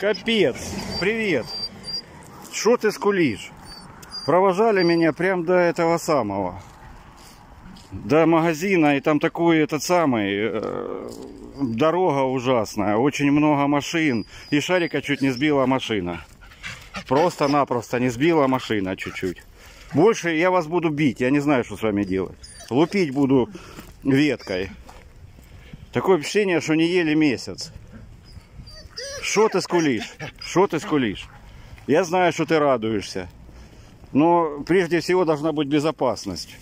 Капец. Привет. Что ты скулишь? Провожали меня прям до этого самого. До магазина. И там такой этот самый... э, дорога ужасная. Очень много машин. И шарика чуть не сбила машина. Просто-напросто не сбила машина чуть-чуть. Больше я вас буду бить. Я не знаю, что с вами делать. Лупить буду веткой. Такое впечатление, что не ели месяц. Что ты скулишь? Что ты скулишь? Я знаю, что ты радуешься. Но прежде всего должна быть безопасность.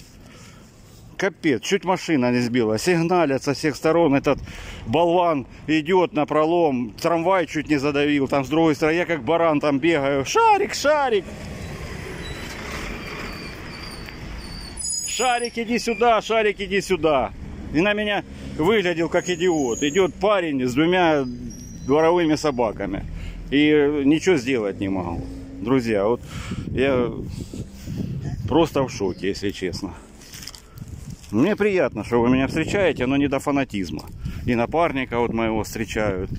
Капец, чуть машина не сбила. Сигналят со всех сторон. Этот болван идет на пролом. Трамвай чуть не задавил. Там с другой стороны. Я как баран там бегаю. Шарик, шарик. Шарик, иди сюда, шарик, иди сюда. И на меня выглядел как идиот. Идет парень с двумя дворовыми собаками. И ничего сделать не могу. Друзья, вот я просто в шоке, если честно. Мне приятно, что вы меня встречаете, но не до фанатизма. И напарника вот моего встречают.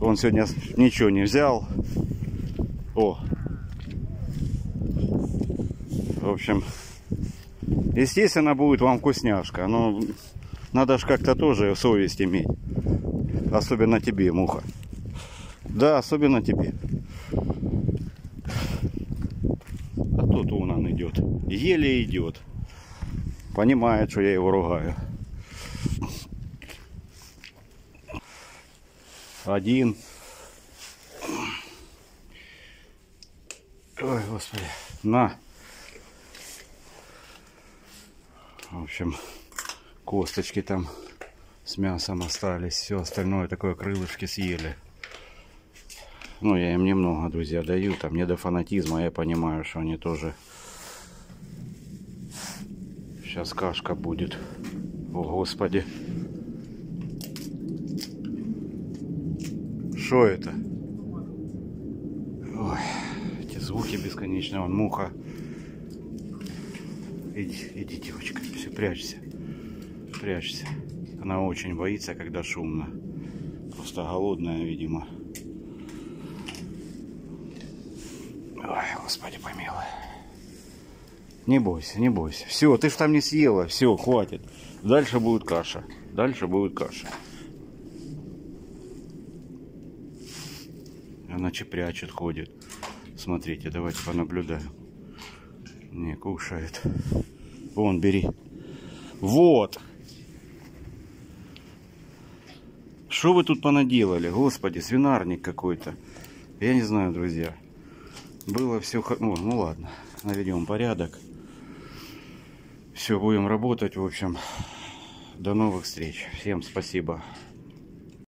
Он сегодня ничего не взял. О. В общем, естественно, будет вам вкусняшка. Но надо же как-то тоже совесть иметь. Особенно тебе, муха. Да, особенно тебе. А тут вон он идет. Еле идет. Понимает, что я его ругаю. Один. Ой, господи. На. В общем, косточки там с мясом остались. Все остальное такое крылышки съели. Ну, я им немного, друзья, даю. Там не до фанатизма. Я понимаю, что они тоже... Сейчас кашка будет. О, Господи. Что это? Ой, эти звуки бесконечные. Вон муха. Иди, иди, девочка. Все, прячься. Прячься. Она очень боится, когда шумно. Просто голодная, видимо. Ой, господи помилуй. Не бойся, не бойся. Все, ты ж там не съела. Все, хватит. Дальше будет каша. Дальше будет каша. Она чепрячет, ходит. Смотрите, давайте понаблюдаем. Не, кушает. Вон, бери. Вот. Что вы тут понаделали? Господи, свинарник какой-то. Я не знаю, друзья. Было все... Ну, ну ладно, наведем порядок. Все, будем работать, в общем. До новых встреч. Всем спасибо.